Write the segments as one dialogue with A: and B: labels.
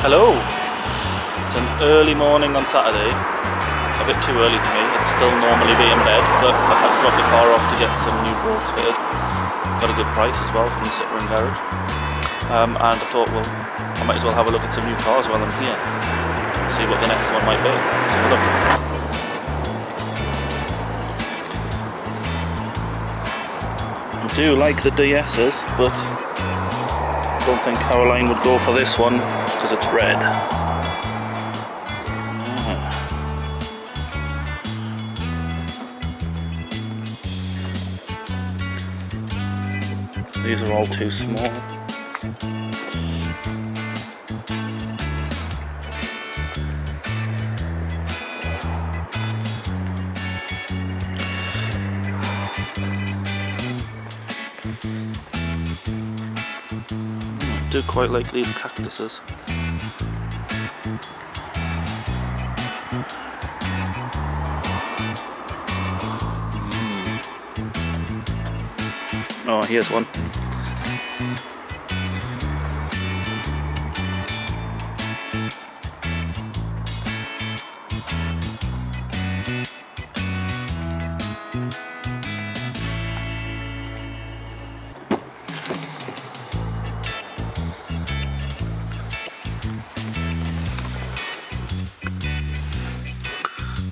A: Hello! It's an early morning on Saturday. A bit too early for me. I'd still normally be in bed, but I had to drop the car off to get some new bolts fitted. Got a good price as well from the Citroen garage. Um, and I thought, well, I might as well have a look at some new cars while I'm here. See what the next one might be. Let's have a look. I do like the DS's, but I don't think Caroline would go for this one because it's red. Ah. These are all too small. I do quite like these cactuses. Here's one.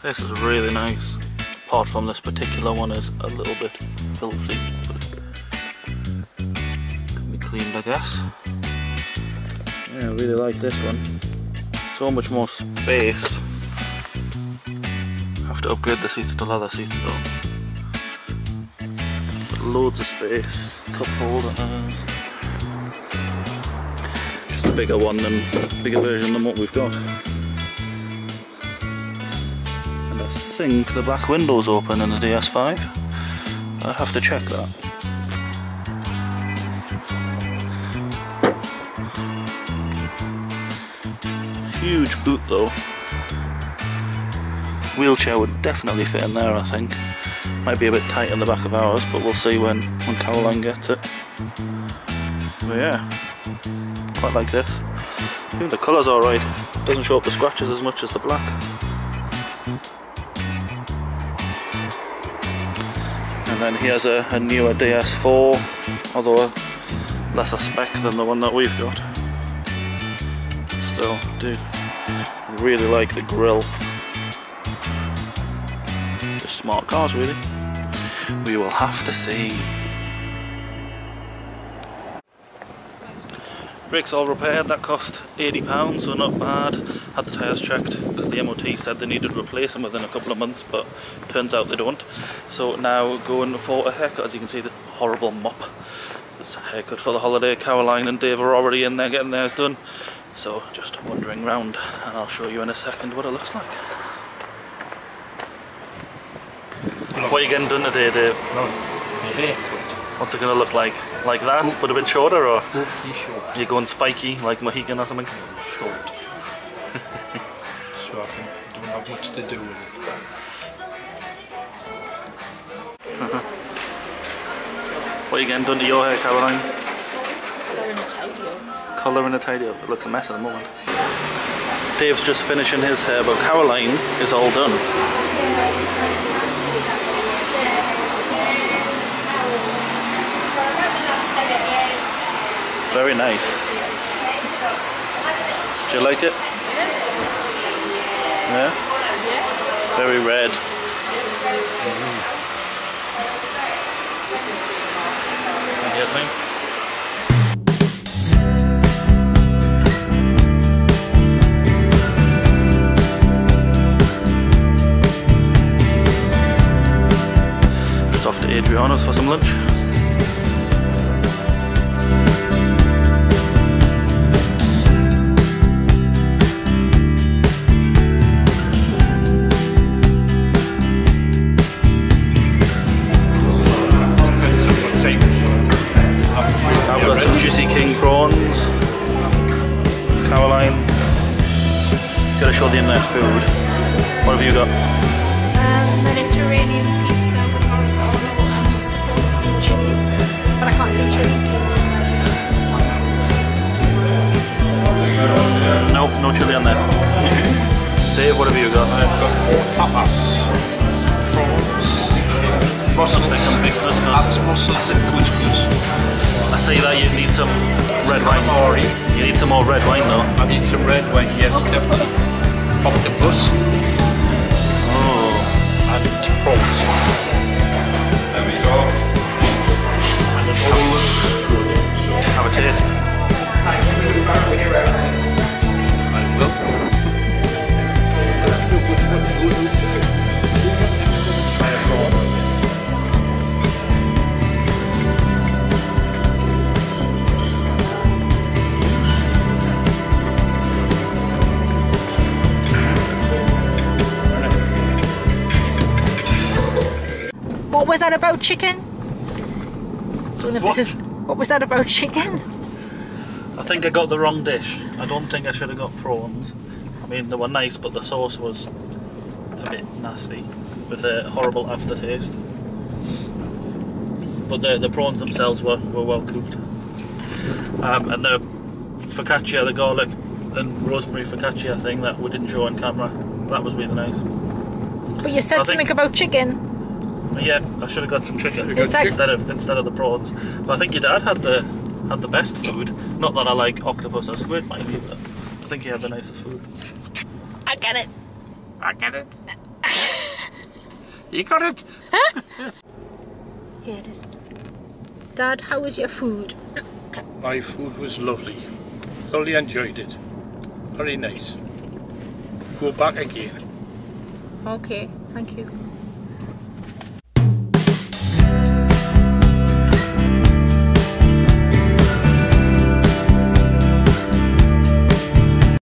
A: This is really nice. Apart from this particular one is a little bit filthy, cleaned I guess. Yeah, I really like this one. So much more space. Have to upgrade the seats to leather seats though. But loads of space, cup holders. Just a bigger one than bigger version than what we've got. And I think the back window's open in the DS5. I have to check that. Huge boot though. Wheelchair would definitely fit in there I think. Might be a bit tight in the back of ours, but we'll see when, when Caroline gets it. But yeah, quite like this. Think the colour's alright. Doesn't show up the scratches as much as the black. And then here's a, a newer DS4, although a lesser spec than the one that we've got. Still, do really like the grille. Just smart cars, really. We will have to see. Brakes all repaired, that cost £80, so not bad. Had the tyres checked because the MOT said they needed replacing within a couple of months, but turns out they don't. So now going for a haircut, as you can see the horrible mop. It's a haircut for the holiday, Caroline and Dave are already in there getting theirs done. So just wandering round and I'll show you in a second what it looks like. What are you getting done today, Dave?
B: No.
A: What's it going to look like? Like that, but a bit shorter, or
B: Hopefully short.
A: you going spiky, like Mohican or something?
B: Short. so I can don't have much to do with it.
A: What are you getting done to your hair, Caroline? Colour and a tidy up. It looks a mess at the moment. Dave's just finishing his hair, but Caroline is all done. Very nice. Do you like it?
C: Yes.
A: Yeah?
C: Yes.
A: Very red. Mm. And here's Adriano's for some lunch. I've got some juicy king prawns. Caroline, gotta show the internet food. What have you got?
C: Um, Mediterranean but I can't see chili.
A: No. what have you got?
B: I've got four tapas. Prawns,
A: Looks like some big discuss.
B: Hans mussels and couscous.
A: I see that you need some red wine.
B: Calamari.
A: You need some more red wine though.
B: I need some red wine, yes, definitely. Octopus
A: Oh,
B: and prawns.
A: Have a.
B: I will. Let's try a prawn.
C: What was that about chicken? I Don't know if
A: What?
C: this is. What was that about chicken?
A: I think I got the wrong dish. I don't think I should have got prawns. I mean, they were nice, but the sauce was a bit nasty with a horrible aftertaste. But the the prawns themselves were, were well cooked. Um, and the focaccia, the garlic and rosemary focaccia thing that we didn't show on camera, that was really nice.
C: But you said
A: I
C: something about chicken.
A: But yeah, I should have got some chicken
C: Is that-
A: instead of instead of the prawns. But I think your dad had the had the best food. Not that I like octopus or squid, mind you, but I think he had the nicest food.
C: I get it.
B: I get it. You got it.
C: Here it is. Dad, how was your food?
B: My food was lovely. Thoroughly enjoyed it. Very nice. Go back again.
C: Okay, thank you.